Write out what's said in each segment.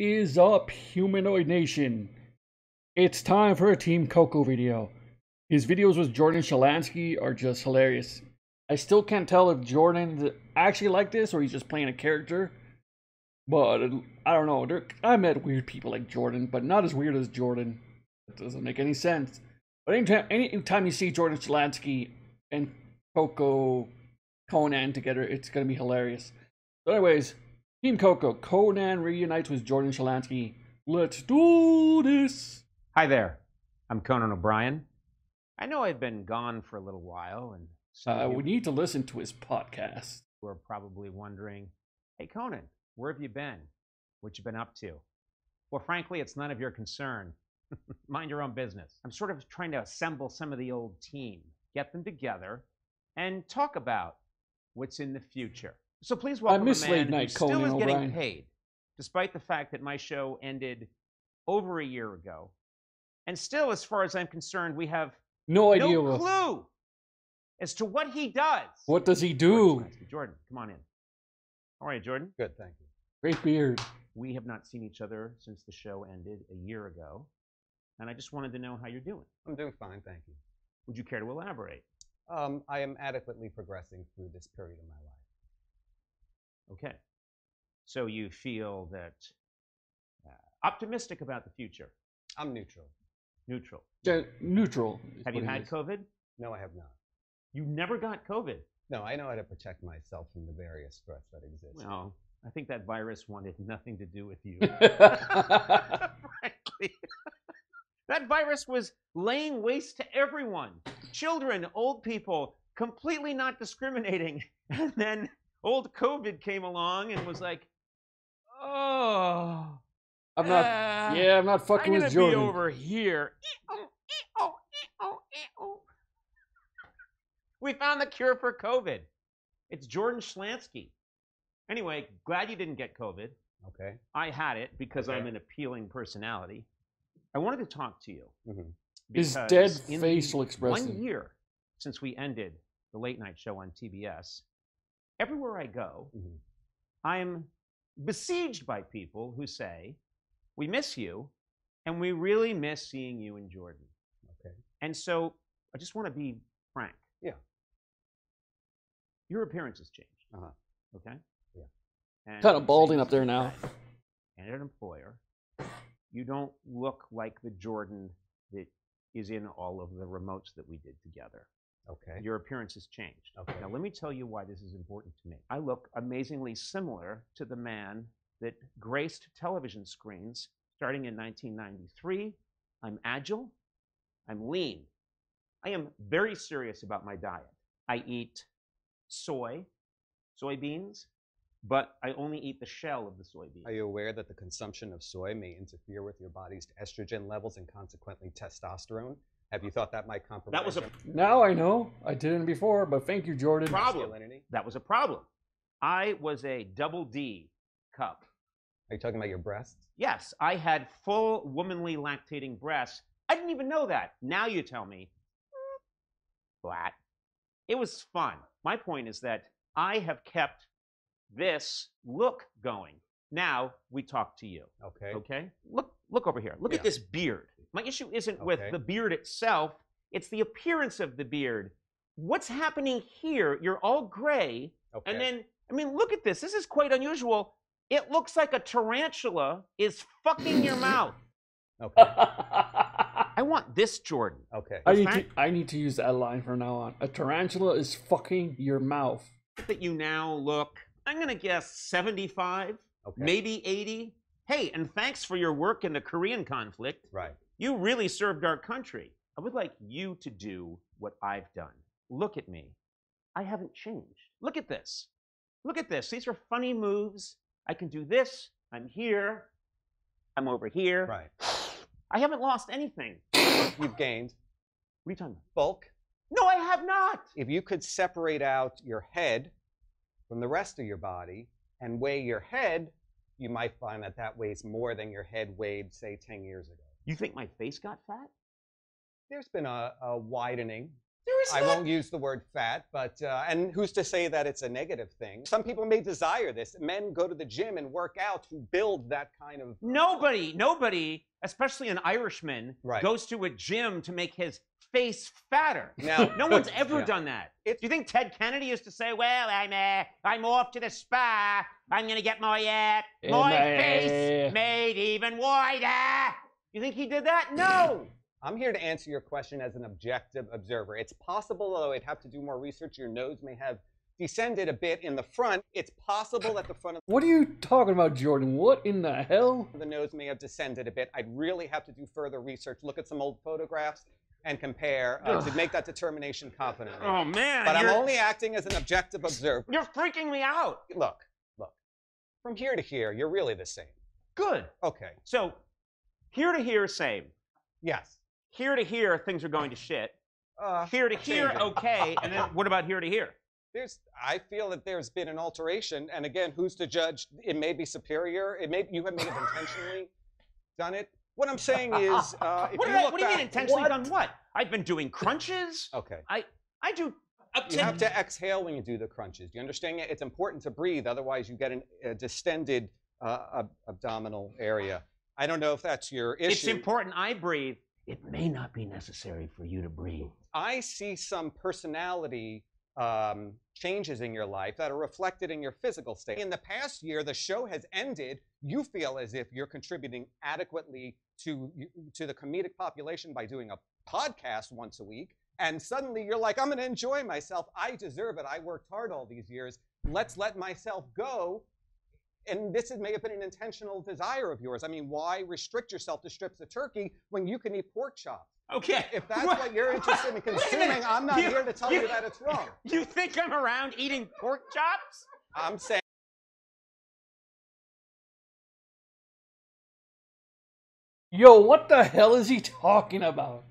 is up, Humanoid Nation? It's time for a Team Coco video. His videos with Jordan Schlansky are just hilarious. I still can't tell if Jordan's actually like this or he's just playing a character. But I don't know. I met weird people like Jordan, but not as weird as Jordan. It doesn't make any sense. But anytime, anytime you see Jordan Schlansky and Coco Conan together, it's gonna be hilarious. Anyways, Team Coco, Conan reunites with Jordan Schlansky. Let's do this. Hi there. I'm Conan O'Brien. I know I've been gone for a little while, and some Uh, we need to listen to his podcast. We're probably wondering, "Hey, Conan, where have you been? What you been up to?" Well, frankly, it's none of your concern. Mind your own business. I'm sort of trying to assemble some of the old team, get them together, and talk about what's in the future. So please welcome miss a man late who night still Conan is getting paid, despite the fact that my show ended over a year ago, and still, as far as I'm concerned, we have No idea no what, clue as to what he does. what does he Jordan do. Schlansky. Jordan, come on in. How are you, Jordan? Good, thank you. Great beard. We have not seen each other since the show ended a year ago, and I just wanted to know how you're doing. I'm doing fine, thank you. Would you care to elaborate? Um, I am adequately progressing through this period of my life. Okay. So you feel that uh, optimistic about the future, I'm neutral. neutral. Gen- neutral. Have you had. COVID? No, I have not. You never got COVID. No, I know how to protect myself from the various threats that exist. Well, I think that virus wanted nothing to do with you. Frankly. that virus was laying waste to everyone children, old people, completely not discriminating. And then old COVID came along and was like, oh. I'm not. uh, yeah, I'm not fucking I'm gonna with Jordan. be over here. We found the cure for COVID. It's Jordan Schlansky. Anyway, glad you didn't get COVID. Okay. I had it because I'm an appealing personality. I wanted to talk to you. Mhm. His dead facial expression. One year since we ended the late night show on TBS, everywhere I go, Mhm. I'm besieged by people who say, We miss you, and we really miss seeing you in Jordan. Okay. And so I just want to be frank. Yeah. Your appearance has changed. Uh-huh. Okay? Yeah. And Kind of balding up there now. as a friend And an employer, you don't look like the Jordan that is in all of the remotes that we did together. Okay. Your appearance has changed. Okay. Now, let me tell you why this is important to me. I look amazingly similar to the man that graced television screens starting in 1993. I'm agile. I'm lean. I am very serious about my diet. I eat soy, soybeans, but I only eat the shell of the soybean. Are you aware that the consumption of soy may interfere with your body's estrogen levels and consequently testosterone? Have you thought that might compromise That was a your Now I know. I didn't before, but thank you, Jordan. Problem. that was a problem. I was a double D cup. Are you talking about your breasts? Yes, I had full womanly lactating breasts. I didn't even know that. Now you tell me. Mm, flat. It was fun. My point is that I have kept this look going. Now we talk to you. Okay. Okay? Look look over here. Look Yeah. at this beard. My issue isn't with the beard itself, it's the appearance of the beard. What's happening here? You're all gray, Okay. and then I mean, look at this. This is quite unusual. It looks like a tarantula is fucking your mouth. okay. I want this Jordan. Okay. I The need to. I need to use that line from now on. A tarantula is fucking your mouth. That you now look, I'm gonna guess 75, Okay. maybe 80. Hey, and thanks for your work in the Korean conflict. Right. You really served our country. I would like you to do what I've done. Look at me. I haven't changed. Look at this. Look at this. These are funny moves. I can do this. I'm here. I'm over here. Right. I haven't lost anything. You've gained What are you talking about? bulk. No, I have not. If you could separate out your head from the rest of your body and weigh your head, you might find that that weighs more than your head weighed, say, 10 years ago. You think my face got fat? There's been a, a widening There is I not- won't use the word fat, but uh, and who's to say that it's a negative thing? Some people may desire this. Men go to the gym and work out to build that kind of. Nobody, nobody, especially an Irishman, Right. goes to a gym to make his face fatter. Now, No one's ever Yeah. done that. It- Do you think Ted Kennedy used to say, "Well, I'm uh, I'm off to the spa. I'm gonna get my uh, my my- face made even wider"? You think he did that? No. I'm here to answer your question as an objective observer. It's possible, though I'd have to do more research. Your nose may have descended a bit in the front. It's possible that the front of What are you talking about, Jordan? What in the hell? the nose may have descended a bit. I'd really have to do further research, look at some old photographs, and compare uh, to make that determination confidently. Oh man. but I'm only acting as an objective observer. you're freaking me out. Look, look. From here to here, you're really the same. Good. Okay. So, here to here, same. Yes. Here to here, things are going to shit. Uh, Here to here, okay. And then what about here to here? there's I feel that there's been an alteration, and again, who's to judge? It may be superior. It may you have may have intentionally done it. What I'm saying is, uh, if What, you do I- look what do you mean intentionally What? done what? I've been doing crunches. Okay. I I do up You to have to exhale when you do the crunches. Do you understand? It's important to breathe, otherwise you get an, a distended uh, ab- abdominal area. I don't know if that's your issue. It's important I breathe. It may not be necessary for you to breathe. I see some personality um, changes in your life that are reflected in your physical state. In the past year, the show has ended. You feel as if you're contributing adequately to to the comedic population by doing a podcast once a week, and suddenly you're like, I'm going to enjoy myself. I deserve it. I worked hard all these years. Let's let myself go. And this is, may have been an intentional desire of yours. I mean, why restrict yourself to strips of turkey when you can eat pork chops? Okay. If that's what you're interested in consuming. I'm not You- here to tell you- you that it's wrong. You think I'm around eating pork chops? I'm saying Yo, what the hell is he talking about?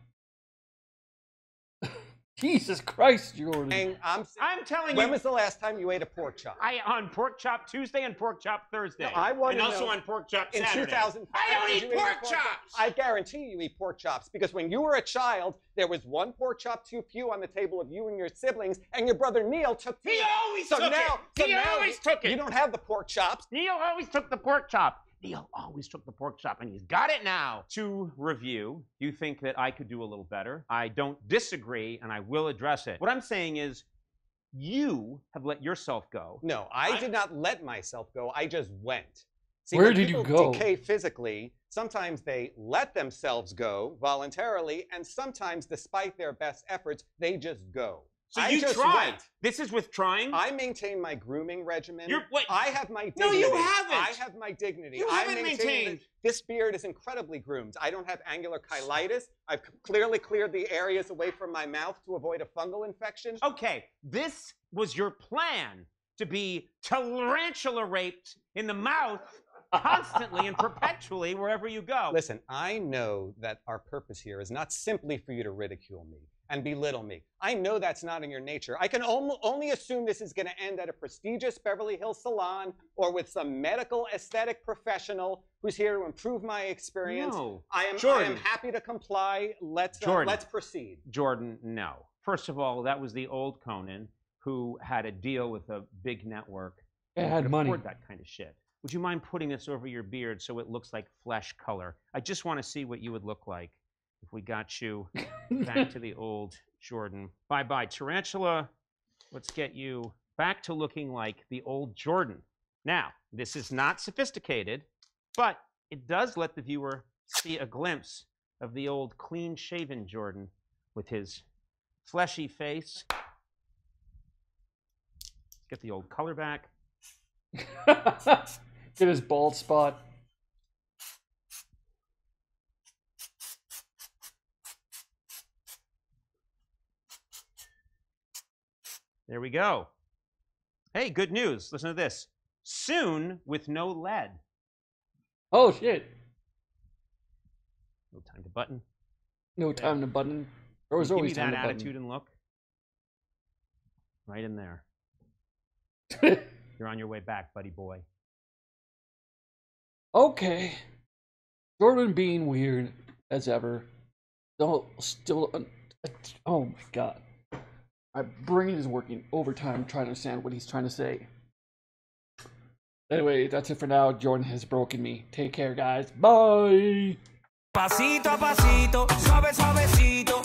Jesus Christ, Jordan. I'm. I'm telling When you, When was the last time you ate a pork chop? I on pork chop Tuesday and pork chop Thursday. No, I wanna and also know- on pork chop in Saturday. 2005, I don't eat you eat pork chop? chops. I guarantee you eat pork chops because when you were a child, there was one pork chop too few on the table of you and your siblings, and your brother Neil took two. He always so took now, it. So he now always you, took it. You don't have the pork chops. Neil always took the pork chop. Neil always took the pork chop, and he's got it now. To review, you think that I could do a little better. I don't disagree, and I will address it. What I'm saying is, you have let yourself go. No, I, I- did not let myself go. I just went. See, Where when did you go? Decay physically. Sometimes they let themselves go voluntarily, and sometimes, despite their best efforts, they just go. So I you tried. went. This is with trying. I maintain my grooming regimen. You're- what- I have my dignity. No, you haven't. I have my dignity. You haven't maintain maintained. that This beard is incredibly groomed. I don't have angular cheilitis. I've clearly cleared the areas away from my mouth to avoid a fungal infection. okay, this was your plan to be tarantula raped in the mouth constantly and perpetually wherever you go. Listen, I know that our purpose here is not simply for you to ridicule me and belittle me. I know that's not in your nature. I can only, only assume this is going to end at a prestigious Beverly Hills salon or with some medical aesthetic professional who's here to improve my experience. No. I am, I am happy to comply. Let's uh, let's proceed. Jordan, no. First of all, that was the old Conan who had a deal with a big network. It had could money. afford that kind of shit. Would you mind putting this over your beard so it looks like flesh color? I just want to see what you would look like if we got you back to the old Jordan. Bye bye, Tarantula. Let's get you back to looking like the old Jordan. Now, this is not sophisticated, but it does let the viewer see a glimpse of the old clean shaven Jordan with his fleshy face. Get the old color back. Get his bald spot. There we go. Hey, good news. Listen to this. Soon with no lead. Oh shit. No time to button. No time to button. There was Give me always that attitude and look. Right in there. You're on your way back, buddy boy. okay. Jordan being weird as ever. Still, still. uh, oh my god. My brain is working overtime trying to understand what he's trying to say. Anyway, that's it for now. Jordan has broken me. Take care, guys. Bye. Pasito pasito, suave suavecito.